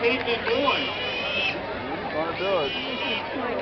Caitlin Boyd. He's gonna do it.